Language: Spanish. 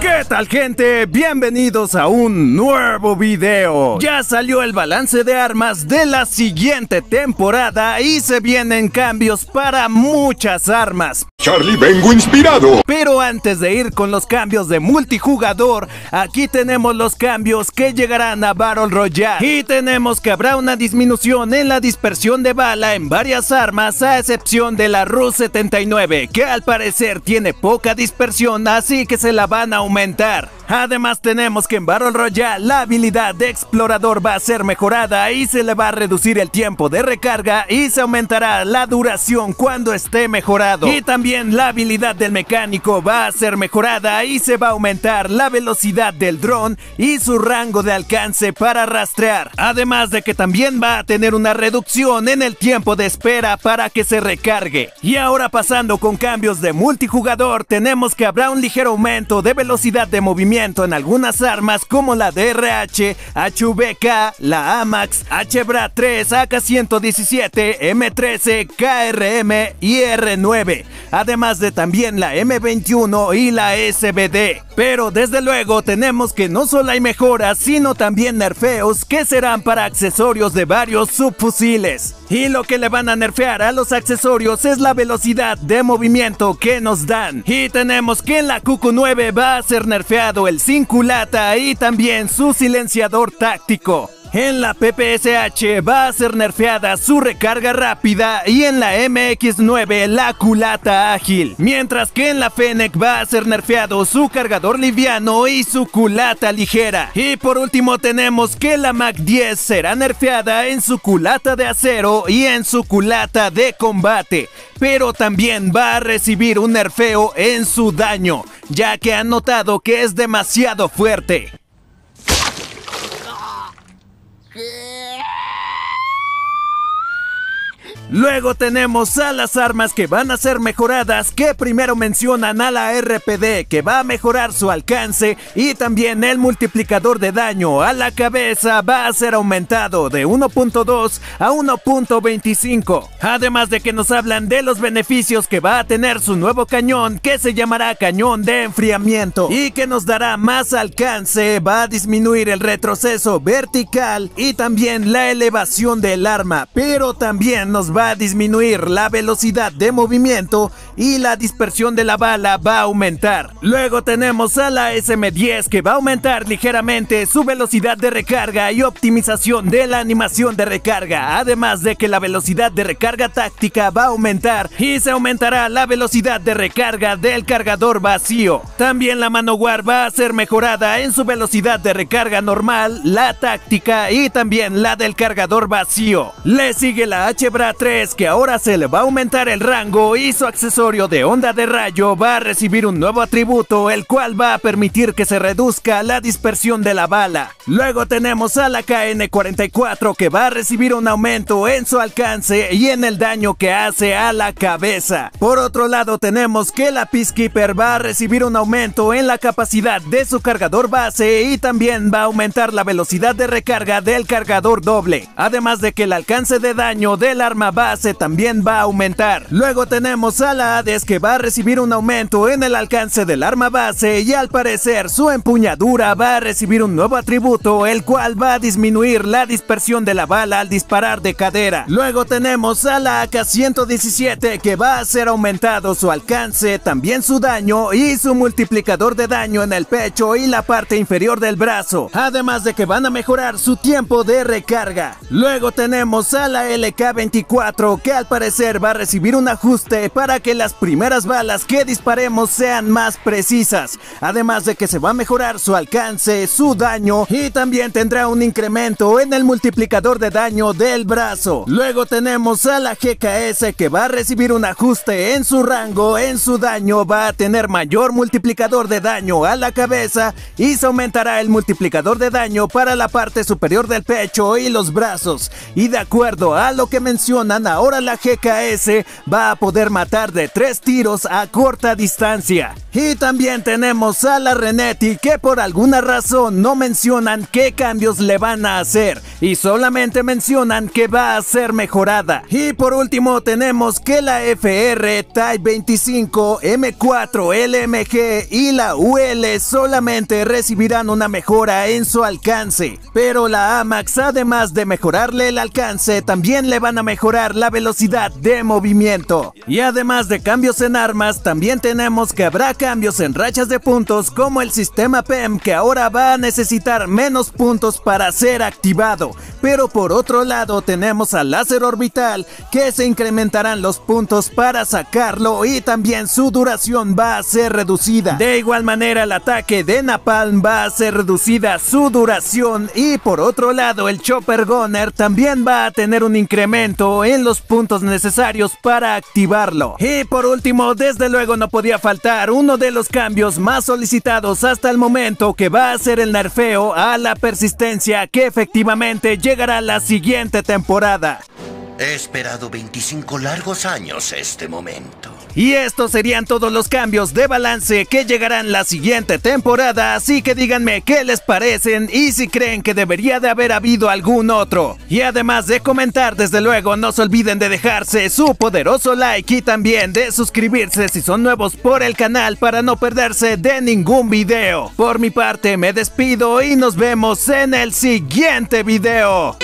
¿Qué tal gente? Bienvenidos a un nuevo video. Ya salió el balance de armas de la siguiente temporada y se vienen cambios para muchas armas. Charlie, vengo inspirado. Pero antes de ir con los cambios de multijugador, aquí tenemos los cambios que llegarán a Battle Royale. Y tenemos que habrá una disminución en la dispersión de bala en varias armas, a excepción de la RU-79, que al parecer tiene poca dispersión, así que se la van a aumentar. Además tenemos que en Battle Royale la habilidad de explorador va a ser mejorada y se le va a reducir el tiempo de recarga y se aumentará la duración cuando esté mejorado. Y también la habilidad del mecánico va a ser mejorada y se va a aumentar la velocidad del dron y su rango de alcance para rastrear. Además de que también va a tener una reducción en el tiempo de espera para que se recargue. Y ahora pasando con cambios de multijugador tenemos que habrá un ligero aumento de velocidad de movimiento en algunas armas como la DRH, HVK, la AMAX, HBRA 3, AK-117, M13, KRM y R9, además de también la M21 y la SBD. Pero desde luego tenemos que no solo hay mejoras, sino también nerfeos que serán para accesorios de varios subfusiles. Y lo que le van a nerfear a los accesorios es la velocidad de movimiento que nos dan. Y tenemos que en la QQ9 va a ser nerfeado el sin culata y también su silenciador táctico. En la PPSH va a ser nerfeada su recarga rápida y en la MX9 la culata ágil, mientras que en la Fennec va a ser nerfeado su cargador liviano y su culata ligera. Y por último tenemos que la Mac 10 será nerfeada en su culata de acero y en su culata de combate, pero también va a recibir un nerfeo en su daño, ya que han notado que es demasiado fuerte. Yeah. Luego tenemos a las armas que van a ser mejoradas, que primero mencionan a la RPD, que va a mejorar su alcance y también el multiplicador de daño a la cabeza va a ser aumentado de 1.2 a 1.25. Además de que nos hablan de los beneficios que va a tener su nuevo cañón, que se llamará cañón de enfriamiento y que nos dará más alcance, va a disminuir el retroceso vertical y también la elevación del arma, pero también nos va a disminuir la velocidad de movimiento y la dispersión de la bala va a aumentar. Luego tenemos a la SM10 que va a aumentar ligeramente su velocidad de recarga y optimización de la animación de recarga, además de que la velocidad de recarga táctica va a aumentar y se aumentará la velocidad de recarga del cargador vacío. También la Manowar va a ser mejorada en su velocidad de recarga normal, la táctica y también la del cargador vacío. Le sigue la HBRA 3 que ahora se le va a aumentar el rango y su accesorio de onda de rayo va a recibir un nuevo atributo el cual va a permitir que se reduzca la dispersión de la bala. Luego tenemos a la KN-44 que va a recibir un aumento en su alcance y en el daño que hace a la cabeza. Por otro lado tenemos que la Peacekeeper va a recibir un aumento en la capacidad de su cargador base y también va a aumentar la velocidad de recarga del cargador doble. Además de que el alcance de daño del arma base también va a aumentar. Luego tenemos a la Hades que va a recibir un aumento en el alcance del arma base y al parecer su empuñadura va a recibir un nuevo atributo el cual va a disminuir la dispersión de la bala al disparar de cadera. Luego tenemos a la AK-117 que va a ser aumentado su alcance, también su daño y su multiplicador de daño en el pecho y la parte inferior del brazo. Además de que van a mejorar su tiempo de recarga. Luego tenemos a la LK-24 que al parecer va a recibir un ajuste para que las primeras balas que disparemos sean más precisas. Además de que se va a mejorar su alcance, su daño y también tendrá un incremento en el multiplicador de daño del brazo. Luego tenemos a la GKS que va a recibir un ajuste en su rango, en su daño va a tener mayor multiplicador de daño a la cabeza y se aumentará el multiplicador de daño para la parte superior del pecho y los brazos. Y de acuerdo a lo que mencionan ahora la GKS va a poder matar de tres tiros a corta distancia. Y también tenemos a la Renetti que por alguna razón no mencionan qué cambios le van a hacer y solamente mencionan que va a ser mejorada. Y por último tenemos que la FR Type 25, M4, LMG y la UL solamente recibirán una mejora en su alcance. Pero la AMAX además de mejorarle el alcance también le van a mejorar la velocidad de movimiento. Y además de cambios en armas también tenemos que habrá cambios en rachas de puntos como el sistema PEM que ahora va a necesitar menos puntos para ser activado. Pero por otro lado tenemos al láser orbital que se incrementarán los puntos para sacarlo y también su duración va a ser reducida. De igual manera el ataque de Napalm va a ser reducida su duración y por otro lado el Chopper Gunner también va a tener un incremento en los puntos necesarios para activarlo. Y por último, desde luego no podía faltar uno de los cambios más solicitados hasta el momento que va a ser el nerfeo a la persistencia que efectivamente llegará la siguiente temporada. He esperado 25 largos años este momento. Y estos serían todos los cambios de balance que llegarán la siguiente temporada, así que díganme qué les parecen y si creen que debería de haber habido algún otro. Y además de comentar, desde luego, no se olviden de dejarse su poderoso like y también de suscribirse si son nuevos por el canal para no perderse de ningún video. Por mi parte me despido y nos vemos en el siguiente video.